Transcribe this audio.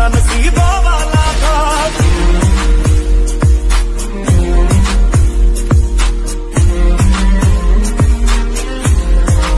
नसीबा